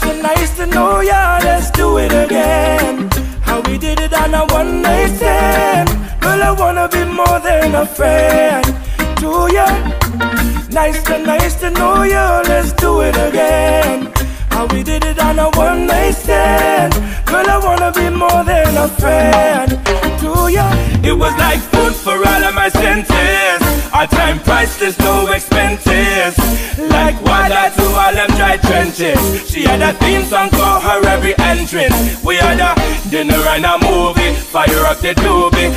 to nice to know ya. Let's do it again. How we did it on a one night stand. Girl, I wanna be more than a friend to ya. Nice to nice to know ya. Let's do it again. How we did it on a one night stand. Girl, I wanna be more than a friend to ya. It was like food for all of my senses. Our time priceless, no expenses. Like trenches. She had a theme song for her every entrance. We had a dinner and a movie. Fire up the doobie.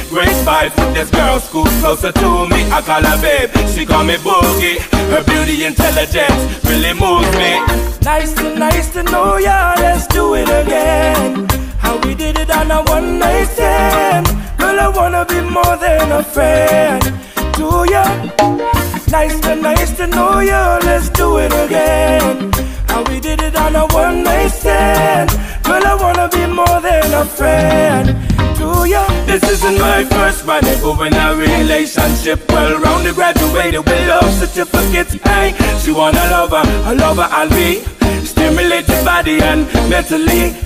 Vibes with this girl, school closer to me. I call her babe, she call me boogie. Her beauty, intelligence really moves me. Nice to nice to know ya. Let's do it again. How we did it on a one night stand. Girl, I wanna be more than a friend to ya. Nice to nice to know ya. Let's do it one. Girl, I wanna be more than a friend to ya. This isn't my first rendezvous in a relationship. Well rounded, graduated with love certificates. Hey, she want a lover, a lover I'll be. Stimulate your body and mentally.